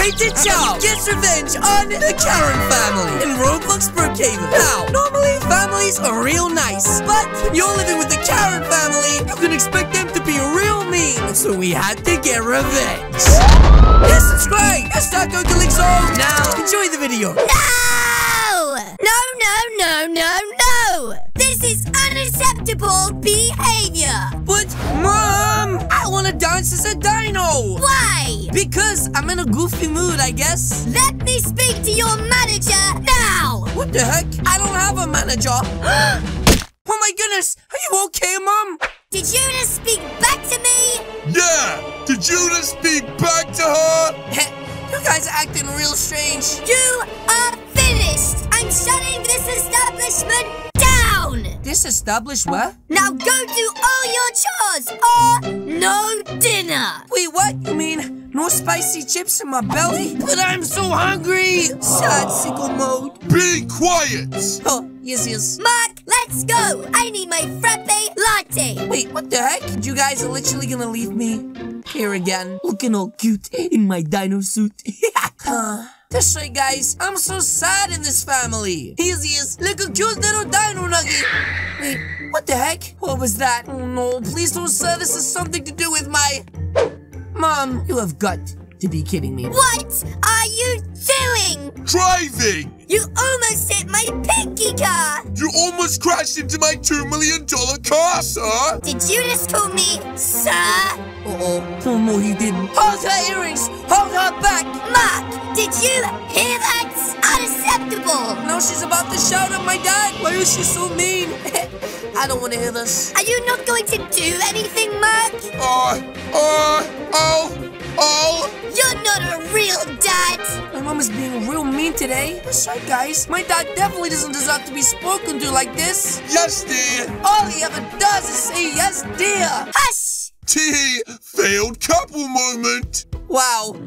Painted Child gets revenge on the Karen family in Roblox Brookhaven. Now, normally families are real nice, but when you're living with the Karen family, you can expect them to be real mean. So we had to get revenge. Hit subscribe. Yes, Taco Calixo. Now, enjoy the video. No! No, no, no, no, no! This is unacceptable behavior! But, Mom, I want to dance as a dino. Why? Because I'm in a goofy mood, I guess. Let me speak to your manager now! What the heck? I don't have a manager. oh my goodness. Are you okay, Mom? Did you just speak back to me? Yeah! Did you just speak back to her? you guys are acting real strange. You are finished! I'm shutting this establishment down! This established what? Now go do all your chores or no spicy chips in my belly? But I'm so hungry! Sad sicko mode. Be quiet! Oh, yes, yes. Mark, let's go! I need my frappe latte! Wait, what the heck? You guys are literally gonna leave me here again, looking all cute in my dino suit. uh, that's right, guys. I'm so sad in this family. Here's he is, like a cute little dino nugget. Wait, what the heck? What was that? Oh no, please don't say this has something to do with my... Mom, you have got to be kidding me. What are you doing? Driving! You almost hit my pinky car! You almost crashed into my $2 million car, sir! Did you just call me sir? Uh-oh. Oh, no, he didn't. Hold her earrings! Hold her back! Mark, did you hear that? Unacceptable! No, she's about to shout at my dad. Why is she so mean? I don't want to hear this. Are you not going to do anything, Mark? Uh, uh, oh, oh. You're not a real dad! My mom is being real mean today. That's right, guys. My dad definitely doesn't deserve to be spoken to like this. Yes, dear! All he ever does is say yes, dear. Hush! T failed couple moment! Wow,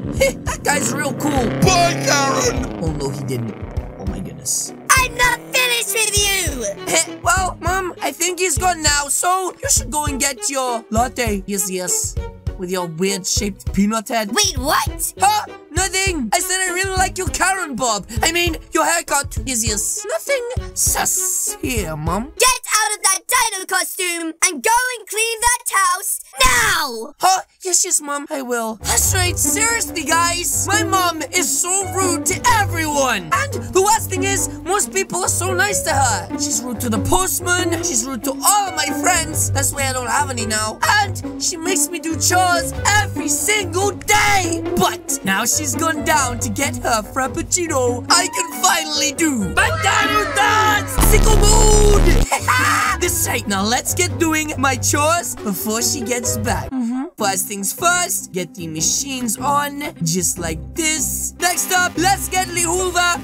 that guy's real cool. Bye, Karen! Oh, no, he didn't. Oh, my goodness. I'm not finished with you! well, Mom, I think he's gone now, so you should go and get your latte. Yes, yes. With your weird-shaped peanut head. Wait, what? Huh? Nothing. I said I really like your Karen Bob. I mean, your haircut. is yes. Nothing sus here, Mom. Get out of that dino costume and go and clean that house now! Huh? Yes, yes, Mom, I will. That's right, seriously, guys. My mom is so rude to everyone. And the worst thing is, most people are so nice to her. She's rude to the postman. She's rude to all my friends. That's why I don't have any now. And she makes me do chores every single day. But now she's gone down to get her frappuccino. I can finally do dance. Single mood. this right, now let's get doing my chores before she gets back. Mm-hmm. First things first, get the machines on, just like this. Next up, let's get Lee Hoover.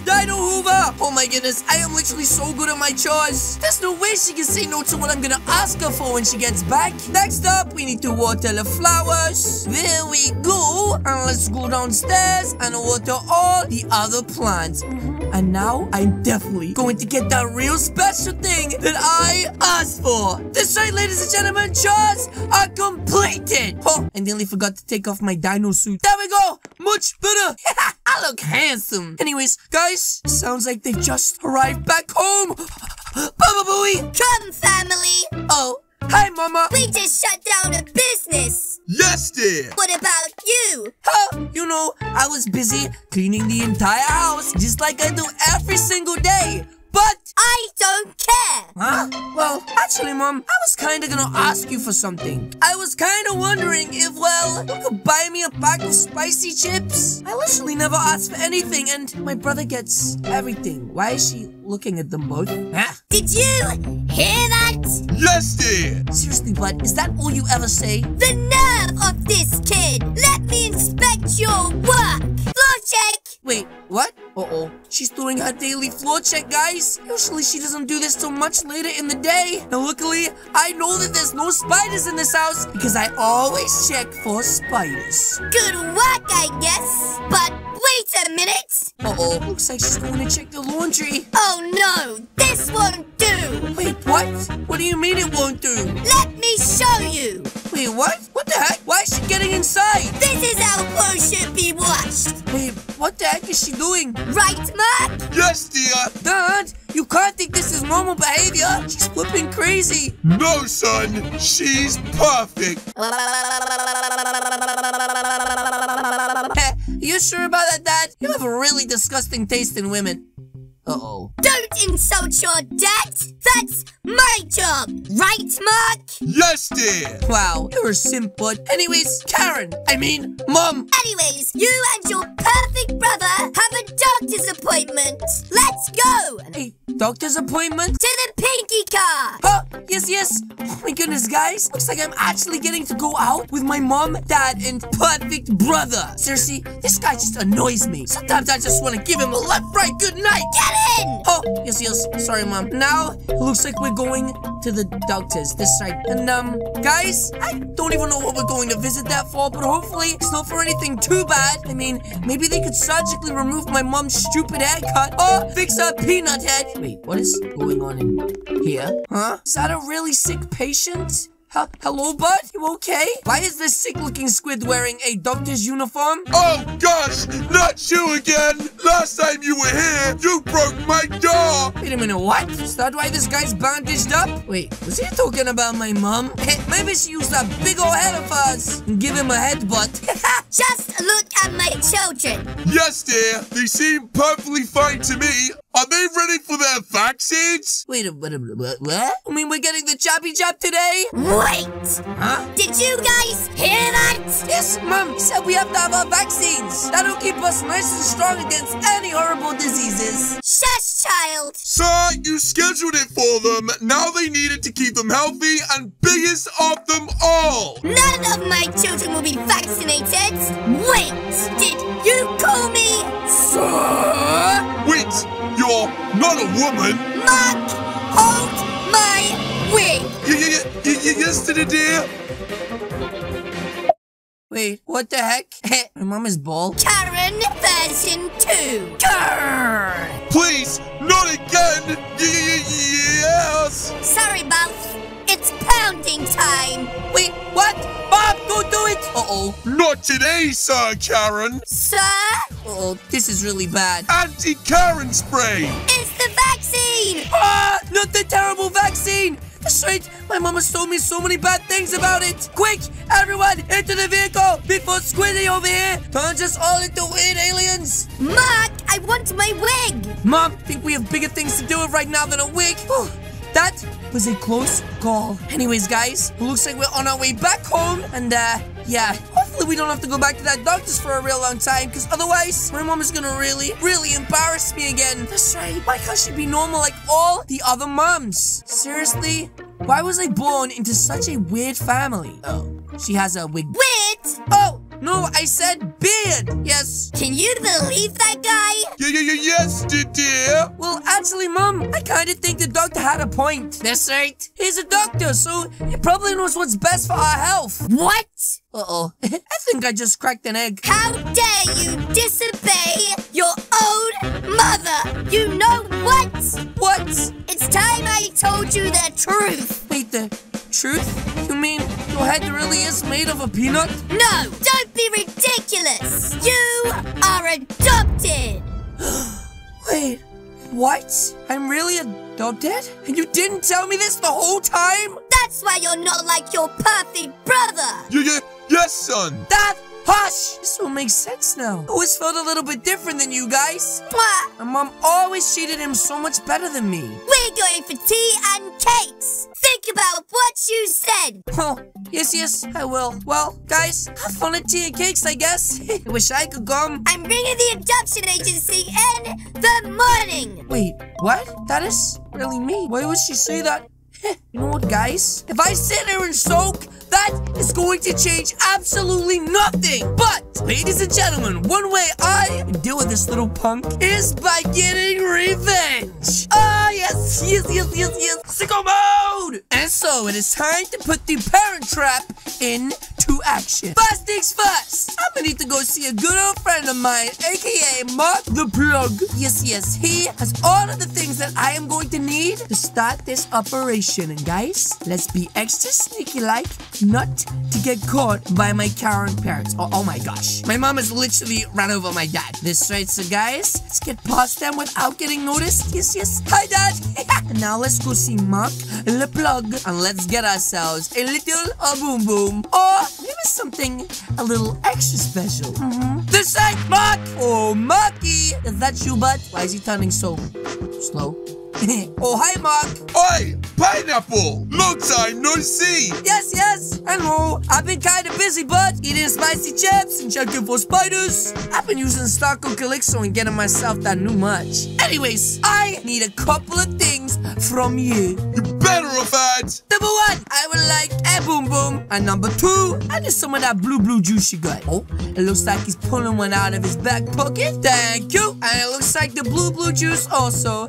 Dino Hoover. Oh my goodness, I am literally so good at my chores. There's no way she can say no to what I'm gonna ask her for when she gets back. Next up, we need to water the flowers. There we go. And let's go downstairs and water all the other plants. Mm-hmm. And now, I'm definitely going to get that real special thing that I asked for. This right, ladies and gentlemen, chores are completed. Oh, I nearly forgot to take off my dino suit. There we go. Much better. I look handsome. Anyways, guys, sounds like they just arrived back home. Baba Booey. Come, family! Oh, hi, Mama. We just shut down a business! Yes, dear! What about you? Huh? You know, I was busy cleaning the entire house just like I do every single day. But I don't care! Huh? Well, actually, Mom, I was kinda gonna ask you for something. I was kinda wondering if, well, you could buy me a pack of spicy chips. I literally never asked for anything, and my brother gets everything. Why is she looking at them both? Huh? Did you hear that? Yes, dear! Seriously, bud, is that all you ever say? The nerve of this kid! Let me inspect your work! Floor check! Wait, what? Uh-oh. She's doing her daily floor check, guys. Usually she doesn't do this till much later in the day. Now, luckily, I know that there's no spiders in this house because I always check for spiders. Good work, I guess. But wait a minute! Uh-oh. Looks like she's going to check the laundry. Oh no, this won't do! Wait, what? What do you mean it won't do? Let me show you! Wait, what? What the heck? Why is she getting inside? This is how war should be watched. Wait, what the heck is she doing? Right, Mark? Yes, dear. Dad, you can't think this is normal behavior. She's flipping crazy. No, son. She's perfect. You sure about that, Dad? You have a really disgusting taste in women. Uh-oh. Don't insult your dad. That's my job. Right, Mark? Yes, dear. Wow, you're a simp, bud. Anyways, Karen, I mean, Mom. Anyways, you and your perfect brother have a doctor's appointment. Let's go Hey, doctor's appointment? to the Pinky car. Oh, yes, yes. Oh my goodness, guys. Looks like I'm actually getting to go out with my mom, dad, and perfect brother. Seriously, this guy just annoys me. Sometimes I just want to give him a left, right, good night. Get in! Oh, yes, yes. Sorry, mom. Now, it looks like we're going to the doctor's this side. And, um, guys, I don't even know what we're going to visit that for, but hopefully it's not for anything too bad. I mean, maybe they could surgically remove my mom's stupid haircut or fix her peanut head. Wait, what is going on in here? Huh? Is that a really sick patient? Huh? Hello, bud? You okay? Why is this sick-looking squid wearing a doctor's uniform? Oh, gosh. Not you again. Last time you were here, you broke my jaw. Wait a minute, what? Is that why this guy's bandaged up? Wait, was he talking about my mom? Maybe she used that big old head of hers and give him a headbutt. Just look at my children. Yes, dear. They seem perfectly fine to me. Are they ready for their vaccines? Wait a minute, what? what? I mean, we're getting the choppy chop today? Wait! Huh? Did you guys hear that? Yes, Mom said we have to have our vaccines. That'll keep us nice and strong against any horrible diseases. Shush, child. Sir, you scheduled it for them. Now they need it to keep them healthy and biggest of them all. None of my children will be vaccinated. Wait, did you call me Sir? Wait, you're not a woman. Mark? Hold my wig. Y- y- y- y- yesterday, dear. Wait, what the heck? My mom is bald. Karen version 2. Grrr. Please, not again. Y- y- y- yes. Sorry, Mouth. It's pounding time. Wait, what? Bob, don't do it! Uh-oh. Not today, Sir Karen. Sir, Uh-oh, this is really bad. Anti-Karen spray. it's the vaccine. Ah! Not the terrible vaccine! That's right, my mama told me so many bad things about it! Quick, everyone, into the vehicle before Squiddy over here turns us all into weird aliens! Mark, I want my wig. Mom, think we have bigger things to do right now than a wig? Oh, that was a close call. Anyways, guys, it looks like we're on our way back home, and uh, yeah, hopefully we don't have to go back to that doctor's for a real long time, because otherwise, my mom is gonna really, really embarrass me again. That's right, why can't she be normal like all the other moms? Seriously? Why was I born into such a weird family? Oh, she has a wig. Wait, Oh, no, I said beard. Yes. can you believe that guy? Yeah, yeah, yeah, yes, dear, dear. Well, actually, Mom, I kind of think the doctor had a point. That's right. He's a doctor, so he probably knows what's best for our health. What? Uh-oh. I think I just cracked an egg. How dare you disobey your own mother? You know what? What? It's time I told you the truth. Wait, the truth? You mean your head really is made of a peanut? No, don't be ridiculous. You are adopted. Wait, what? I'm really adopted? And you didn't tell me this the whole time? That's why you're not like your perfect brother. Y- y- yes, son. Dad, hush! This all makes sense now. I always felt a little bit different than you guys. Mwah. My mom always treated him so much better than me. We're going for tea and cakes. Think about what you said. Oh, yes, yes, I will. Well, guys, have fun at tea and cakes, I guess. I wish I could come. I'm bringing the adoption agency in the morning. Wait, what? That is really me. Why would she say that? you know what, guys? If I sit here and soak, that is going to change absolutely nothing. But, ladies and gentlemen, one way I deal with this little punk is by getting revenge. Ah, yes, yes, yes, yes, yes. Sicko mode! And so, it is time to put the parent trap into to action. First things first, I'm gonna need to go see a good old friend of mine, aka Mark the Plug. Yes, yes, he has all of the things that I am going to need to start this operation. And guys, let's be extra sneaky like, not to get caught by my Karen parents. Oh, oh my gosh. My mom has literally ran over my dad. This right, so guys, let's get past them without getting noticed. Yes, yes. Hi, dad. now let's go see Mark the Plug and let's get ourselves a little a boom boom or maybe something a little extra special. Mm-hmm. This side, Mark. Oh, Marky. Is that you, bud? Why is he turning so slow? oh, hi, Mark. Oi, pineapple! Long time no see! Yes, yes. Hello. Oh, I've been kind of busy, but Eating spicy chips and checking for spiders. I've been using Starco Calixo and getting myself that new much. Anyways, I need a couple of things from you. You better have had! Number one, I would like a boom boom. And number two, I need some of that blue blue juice you got. Oh, it looks like he's pulling one out of his back pocket. Thank you. And it looks like the blue blue juice also.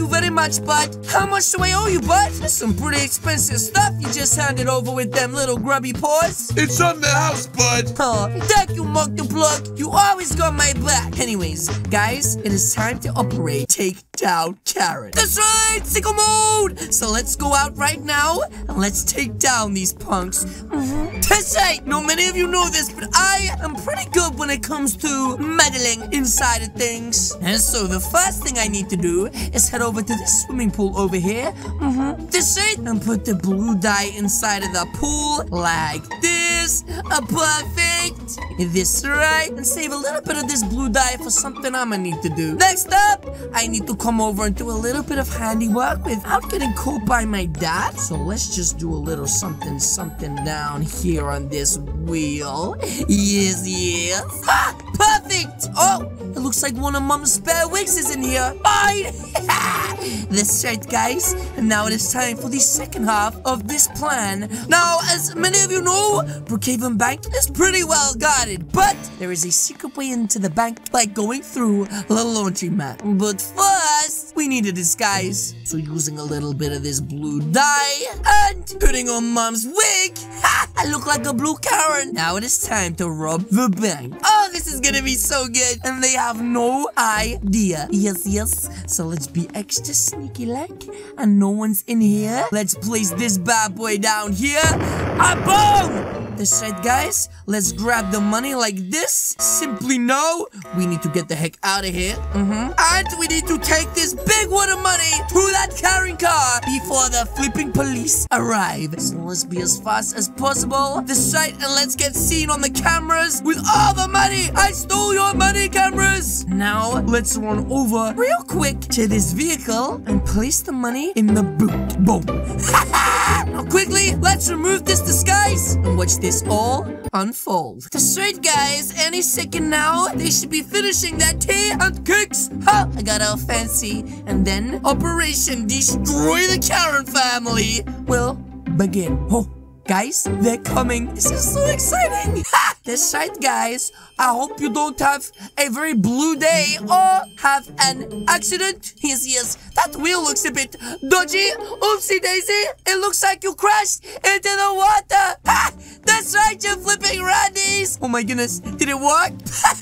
You very much, bud. How much do I owe you, bud? That's some pretty expensive stuff you just handed over with them little grubby paws. It's on the house, bud! Oh, thank you, Mark the Plug. You always got my back. Anyways, guys, it is time to operate Take Down Karen. That's right, sicko mode. So let's go out right now and let's take down these punks. Mm-hmm. That's right. No, many of you know this, but I am pretty good when it comes to meddling inside of things. And so the first thing I need to do is head over to the swimming pool over here. Mm-hmm. This it, and put the blue dye inside of the pool like this. Uh, perfect. This right, and save a little bit of this blue dye for something I'm gonna need to do. Next up, I need to come over and do a little bit of handiwork without getting caught by my dad. So let's just do a little something, something down here on this wheel. Yes, yes. Ha! Perfect! Oh, it looks like one of Mom's spare wigs is in here. Fine! That's right, guys. And now it is time for the second half of this plan. Now, as many of you know, Brookhaven Bank is pretty well guarded, but there is a secret way into the bank by going through the laundry mat. But first, we need a disguise. So using a little bit of this blue dye and putting on Mom's wig, ha! I look like a blue Karen. Now it is time to rob the bank. Oh, this is gonna be so good. And they have no idea. Yes, yes. So let's be extra sneaky like. And no one's in here. Let's place this bad boy down here. A boom! That's right, guys. Let's grab the money like this. Simply no. We need to get the heck out of here. Mm-hmm. And we need to take this big wad of money to that carrying car before the flipping police arrive. So let's be as fast as possible. This right, and let's get seen on the cameras with all the money. I stole your money, cameras. Now, let's run over real quick to this vehicle and place the money in the boot. Boom. now, quickly, let's remove this disguise and watch this all unfold. That's right, guys. Any second now, they should be finishing that tea and cakes. Ha! I got all fancy. And then, Operation Destroy the Karen Family will begin. Oh. Guys, they're coming. This is so exciting. Ha! That's right, guys. I hope you don't have a very blue day or have an accident. Yes, yes. That wheel looks a bit dodgy. Oopsie daisy. It looks like you crashed into the water. Ha! That's right, you're flipping Randy's. Oh my goodness. Did it work?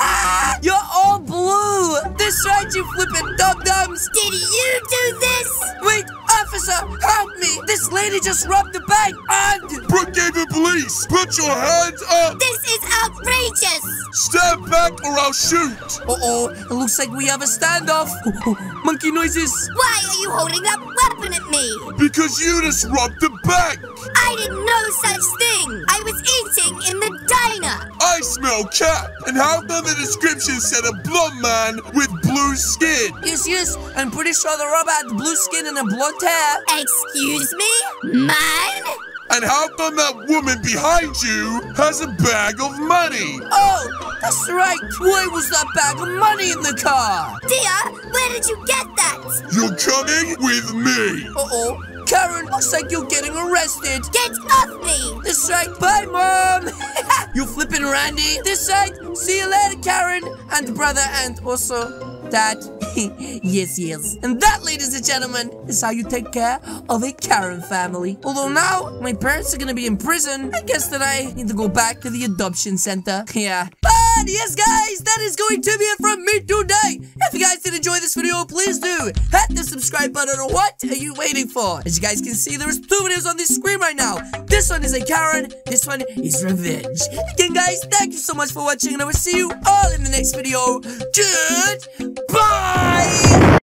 You're all blue. That's right, you flipping dum-dums. Did you do this? Wait, officer, help me. This lady just robbed the bank and... Brookhaven Police, put your hands up! This is outrageous! Stand back or I'll shoot! Uh-oh, it looks like we have a standoff. Monkey noises. Why are you holding that weapon at me? Because you just robbed the bank! I didn't know such thing! I was eating in the diner! I smell cat! And how come the description said a blonde man with blue skin? Yes, yes, I'm pretty sure the robber had blue skin and a blonde hair. Excuse me? Man? And how come that woman behind you has a bag of money? Oh, that's right. Why was that bag of money in the car? Dear, where did you get that? You're coming with me! Uh-oh. Karen, looks like you're getting arrested. Get off me! This right. Bye, Mom. you flipping Randy. This right. See you later, Karen. And brother and also like that? yes, yes. And that, ladies and gentlemen, is how you take care of a Karen family. Although now, my parents are gonna be in prison, I guess that I need to go back to the adoption center. Yeah. But yes, guys, that is going to be it from me today. If you guys did enjoy this video, please do hit the subscribe button. What are you waiting for? As you guys can see, there's two videos on the screen right now. This one is a Karen, this one is revenge. Again, guys, thank you so much for watching, and I will see you all in the next video. Goodbye!